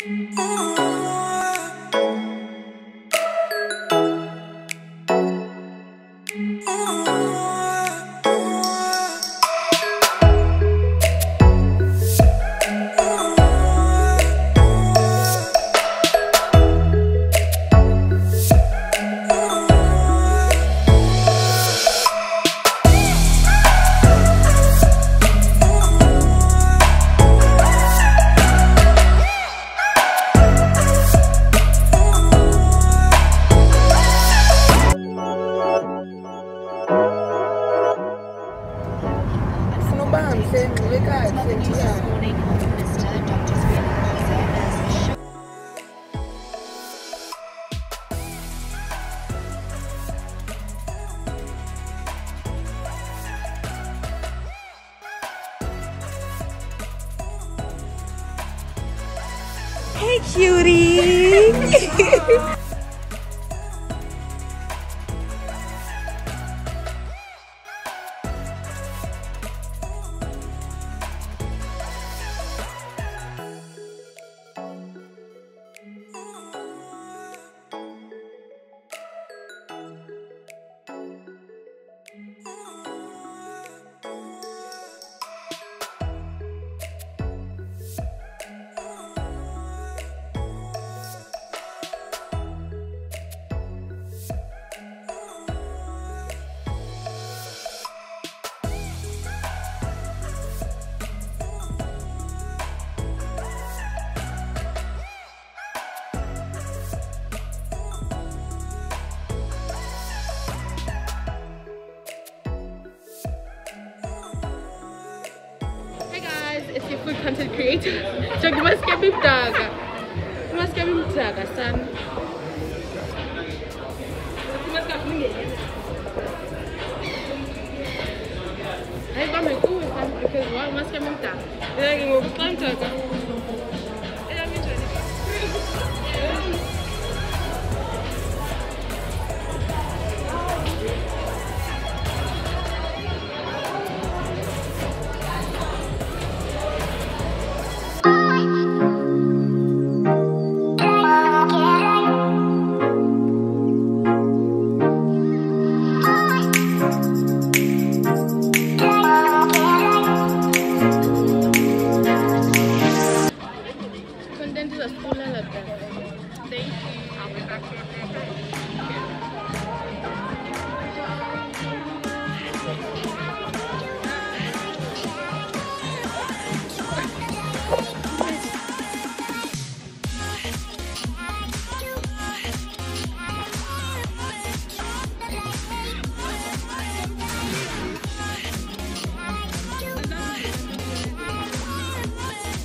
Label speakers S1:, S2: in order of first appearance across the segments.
S1: Funa
S2: cutie.
S3: a content creator. Só que mas quer me traga. Mas quer me traga, sabe? Mas quer me Aí vai me cuidar, porque o mas quer me traga. Eu não vou contar.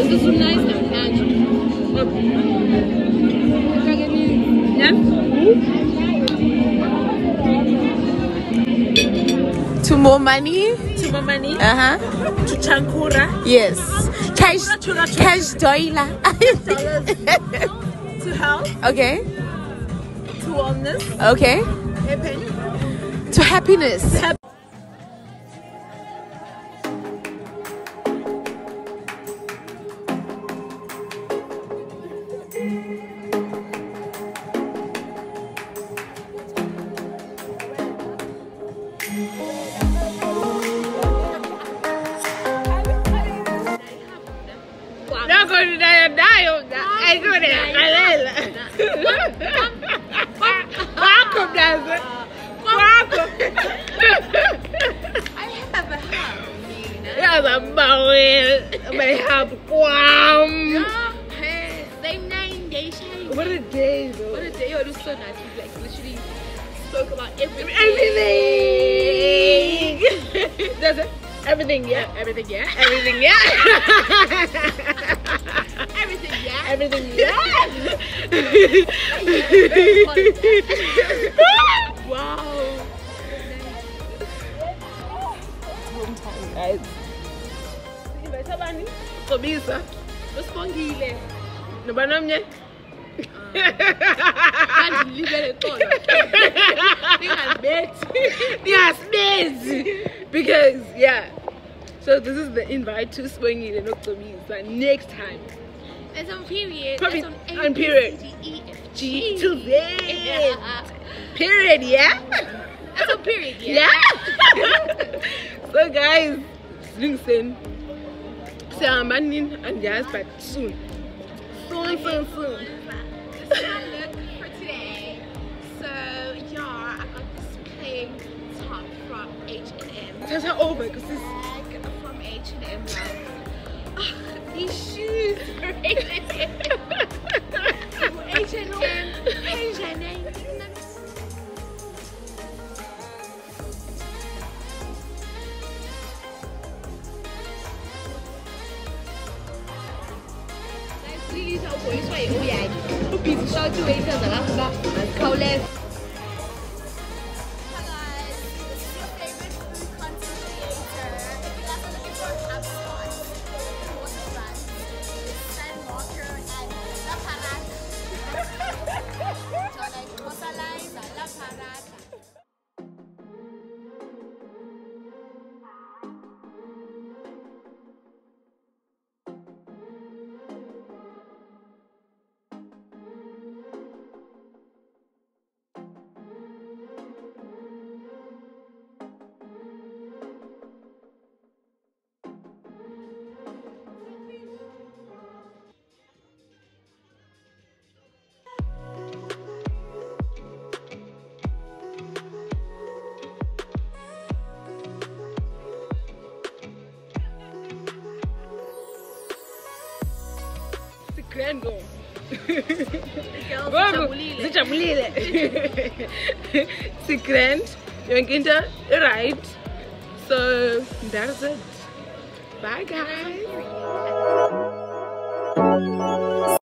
S3: Is so nice and. Yeah?
S2: more money.
S3: to more money,
S2: Uh huh.
S3: to chankura,
S2: Yes. Cash. Cash doila.
S3: to health,
S2: okay.
S3: to wellness,
S2: Okay. To happiness.
S3: Aizo niyakalela. Kwako mnazo. Kwako. Yaza mbawel. Mayhab kwam.
S1: Same name, Daisha.
S3: What a day though.
S1: What a day. It was so nice. We like literally spoke about everything.
S3: Everything. Does it? Everything, yeah.
S1: Everything, yeah.
S3: Everything, yeah.
S1: everything, yeah.
S3: Everything, yeah.
S1: wow.
S3: Guys. Ukibaita bani? Kabisa.
S1: Usipongile.
S3: No bana
S1: mnye? Kanjilibele kona.
S3: Ningabeti. Ningabeti. Because yeah. So this is the invite to swing in the Swingile Nokxobisa next time.
S1: It's on period.
S3: Probably
S1: It's on A,
S3: on period.
S1: C, D, E, F,
S3: G
S1: G.
S3: to Z.
S1: Yeah.
S3: Period, yeah?
S1: It's on period, yeah.
S3: Yeah. so guys, listen. Sihamba nini andiyazi but soon. Soon, soon, soon.
S1: from H&M.
S3: That's how over because this
S1: bag from H&M. Oh, these shoes H&M. H&M. H&M. H&M. Jullie zou voor je zwaaien, oh
S4: jij. Op iets zou toe eten,
S3: It's a grand goal.
S1: Girls,
S3: Gogo,
S1: zijabulile.
S3: zijabulile. It's grand. Yonke right. So that's it. Bye guys.